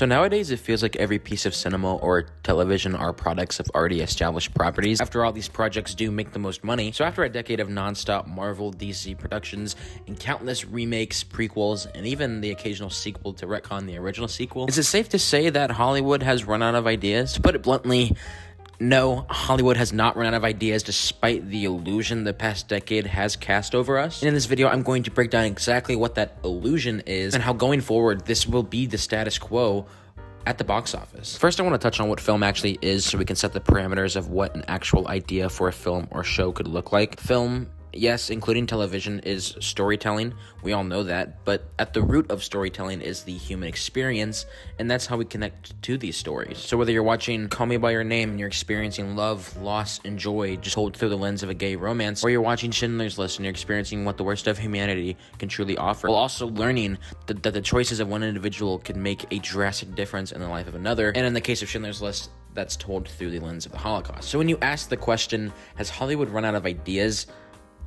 So nowadays, it feels like every piece of cinema or television are products of already established properties. After all, these projects do make the most money. So after a decade of nonstop Marvel, DC productions, and countless remakes, prequels, and even the occasional sequel to retcon the original sequel, is it safe to say that Hollywood has run out of ideas? To put it bluntly, no, Hollywood has not run out of ideas despite the illusion the past decade has cast over us. And in this video, I'm going to break down exactly what that illusion is and how going forward, this will be the status quo at the box office. First, I want to touch on what film actually is so we can set the parameters of what an actual idea for a film or show could look like. Film yes, including television, is storytelling. We all know that. But at the root of storytelling is the human experience, and that's how we connect to these stories. So whether you're watching Call Me By Your Name and you're experiencing love, loss, and joy just told through the lens of a gay romance, or you're watching Schindler's List and you're experiencing what the worst of humanity can truly offer, while also learning that, that the choices of one individual can make a drastic difference in the life of another. And in the case of Schindler's List, that's told through the lens of the Holocaust. So when you ask the question, has Hollywood run out of ideas?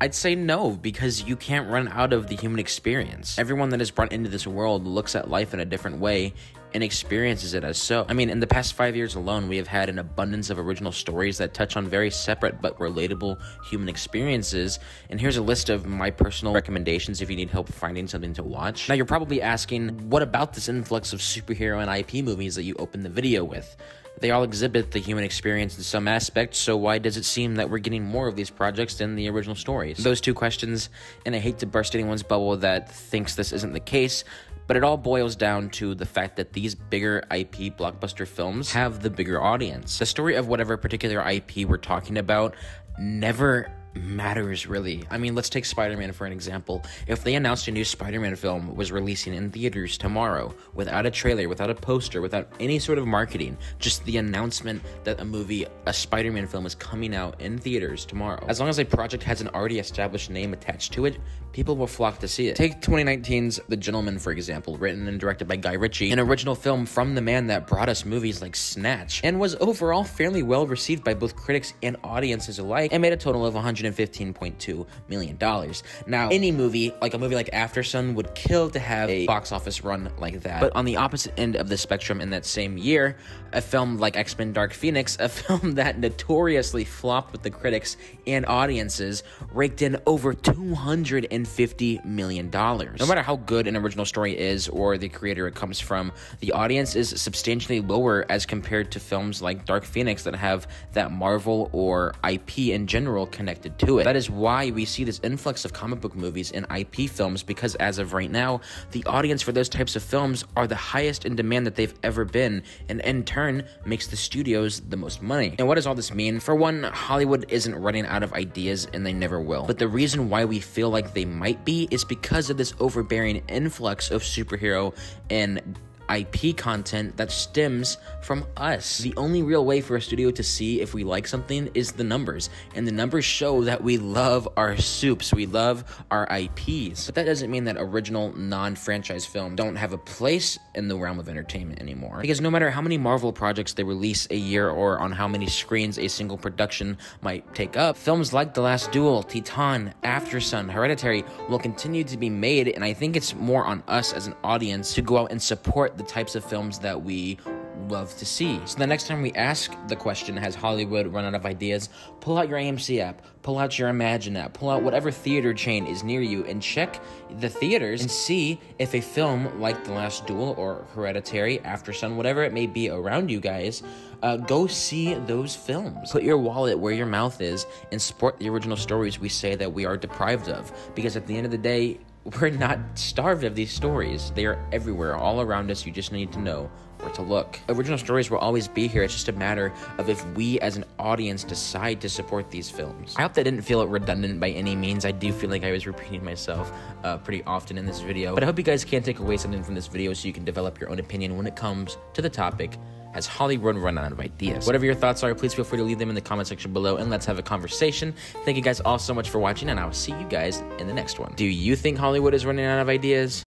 I'd say no, because you can't run out of the human experience. Everyone that is brought into this world looks at life in a different way and experiences it as so. I mean, in the past five years alone, we have had an abundance of original stories that touch on very separate but relatable human experiences. And here's a list of my personal recommendations if you need help finding something to watch. Now, you're probably asking, what about this influx of superhero and IP movies that you opened the video with? They all exhibit the human experience in some aspect, so why does it seem that we're getting more of these projects than the original stories? Those two questions, and I hate to burst anyone's bubble that thinks this isn't the case, but it all boils down to the fact that these bigger IP blockbuster films have the bigger audience. The story of whatever particular IP we're talking about never matters really. I mean, let's take Spider Man for an example. If they announced a new Spider Man film was releasing in theaters tomorrow without a trailer, without a poster, without any sort of marketing, just the announcement that a movie, a Spider Man film, is coming out in theaters tomorrow, as long as a project has an already established name attached to it, people will flock to see it. Take 2019's The Gentlemen, for example, written and directed by Guy Ritchie, an original film from the man that brought us movies like Snatch, and was overall fairly well received by both critics and audiences alike, and made a total of 100 $115.2 million. Now, any movie, like a movie like Aftersun, would kill to have a box office run like that. But on the opposite end of the spectrum in that same year, a film like X Men Dark Phoenix, a film that notoriously flopped with the critics and audiences, raked in over $250 million. No matter how good an original story is or the creator it comes from, the audience is substantially lower as compared to films like Dark Phoenix that have that Marvel or IP in general connected to it. That is why we see this influx of comic book movies and IP films because as of right now, the audience for those types of films are the highest in demand that they've ever been, and in turn makes the studios the most money. And what does all this mean? For one, Hollywood isn't running out of ideas and they never will. But the reason why we feel like they might be is because of this overbearing influx of superhero and IP content that stems from us. The only real way for a studio to see if we like something is the numbers, and the numbers show that we love our soups, we love our IPs. But that doesn't mean that original non franchise films don't have a place in the realm of entertainment anymore. Because no matter how many Marvel projects they release a year or on how many screens a single production might take up, films like The Last Duel, Titane, Aftersun, Hereditary will continue to be made, and I think it's more on us as an audience to go out and support the types of films that we love to see. So the next time we ask the question, has Hollywood run out of ideas? Pull out your AMC app, pull out your Emagine app, pull out whatever theater chain is near you and check the theaters and see if a film like The Last Duel or Hereditary, Aftersun, whatever it may be around you guys, uh, go see those films. Put your wallet where your mouth is and support the original stories we say that we are deprived of. Because at the end of the day, we're not starved of these stories. They are everywhere, all around us. You just need to know where to look. Original stories will always be here. It's just a matter of if we as an audience decide to support these films. I hope that didn't feel redundant by any means. I do feel like I was repeating myself uh, pretty often in this video. But I hope you guys can take away something from this video so you can develop your own opinion when it comes to the topic has Hollywood run out of ideas? Whatever your thoughts are, please feel free to leave them in the comment section below and let's have a conversation. Thank you guys all so much for watching, and I will see you guys in the next one. Do you think Hollywood is running out of ideas?